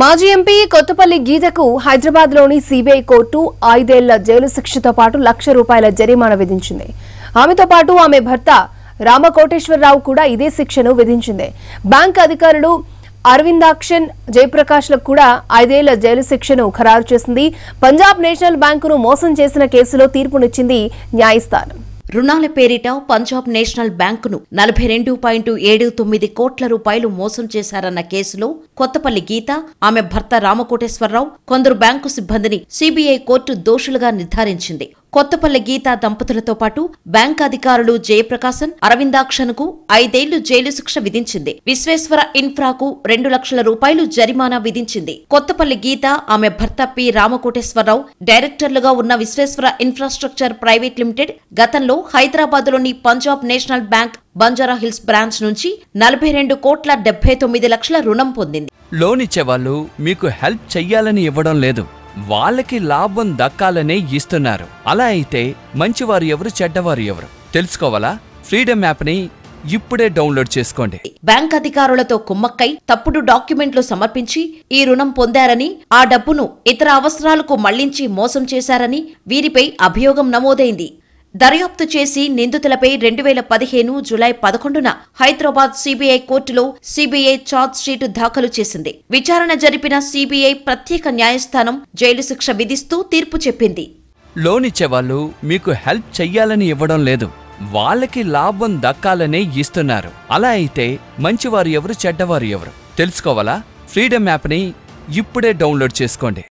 మాజీ ఎంపీ కొత్తపల్లి గీతకు హైదరాబాద్లోని కోర్టు ఐదేళ్ళ జైలు శిక్షతో పాటు లక్ష రూపాయల జరిమానా విధించింది. ఆమెతో పాటు ఆమె భర్త రామకోటేశ్వరరావు కూడా ఇదే శిక్షను విధించింది. బ్యాంక్ అధికారులు అరవిందాక్షన్ జయప్రకాష్లకు కూడా ఐదేళ్ళ జైలు శిక్షను ఖరారు చేసింది. పంజాబ్ నేషనల్ బ్యాంకును మోసం చేసిన కేసులో తీర్పునిచ్చింది న్యాయస్థానం. రుణాల పేరిట పంజాబ్ నేషనల్ బ్యాంకును నలభై రెండు పాయింట్ ఏడు తొమ్మిది కోట్ల రూపాయలు మోసం చేశారన్న కేసులో కొత్తపల్లి గీత ఆమె భర్త రామకోటేశ్వరరావు కొందరు బ్యాంకు సిబ్బందిని సిబిఐ కోర్టు దోషులుగా నిర్ధారించింది. కొత్తపల్లి గీత దంపతులతో పాటు బ్యాంక్ అధికారులు జయప్రకాశన్ అరవిందాక్షన్కు ఐదేళ్ళు జైలు శిక్ష విధించింది. విశ్వేశ్వర ఇన్ఫ్రాకు రెండు లక్షల రూపాయలు జరిమానా విధించింది. కొత్తపల్లి గీత ఆమె భర్త పి. రామకోటేశ్వరరావు డైరెక్టర్లుగా ఉన్న విశ్వేశ్వర ఇన్ఫ్రాస్ట్రక్చర్ ప్రైవేట్ లిమిటెడ్ గతంలో హైదరాబాద్లోని Punjab National Bank Banjara Hills branch నుంచి నలభై రెండు కోట్ల డెబ్బై తొమ్మిది లక్షల రుణం పొందింది. లోన్ ఇచ్చేవాళ్ళు మీకు హెల్ప్ చెయ్యాలని ఇవ్వడం లేదు. వాళ్ళకి లాభం దక్కాలనే ఇస్తున్నారు. అలా అయితే మంచివారు ఎవరు చెడ్డవారు ఎవరు? తెలుసుకోవాలా? ఫ్రీడమ్ యాప్ని ఇప్పుడే డౌన్లోడ్ చేసుకోండి. బ్యాంక్ అధికారులతో కుమ్మక్కై తప్పుడు డాక్యుమెంట్లు సమర్పించి ఈ రుణం పొందారని ఆ డబ్బును ఇతర అవసరాలకు మళ్ళించి మోసం చేశారని వీరిపై అభియోగం నమోదైంది. దర్యాప్తు చేసి నిందితులపై రెండు వేల పదిహేను జులై పదకొండున హైదరాబాద్ సిబిఐ కోర్టులో సిబిఐ ఛార్జ్ షీటు దాఖలు చేసింది. విచారణ జరిపిన సిబిఐ ప్రత్యేక న్యాయస్థానం జైలు శిక్ష విధిస్తూ తీర్పు చెప్పింది. లోన్ ఇచ్చేవాళ్ళు మీకు హెల్ప్ చెయ్యాలని ఇవ్వడం లేదు. వాళ్ళకి లాభం దక్కాలనే ఇస్తున్నారు. అలా అయితే మంచివారు ఎవరు చెడ్డవారు ఎవరు? తెలుసుకోవాలా? ఫ్రీడమ్ యాప్ని ఇప్పుడే డౌన్లోడ్ చేసుకోండి.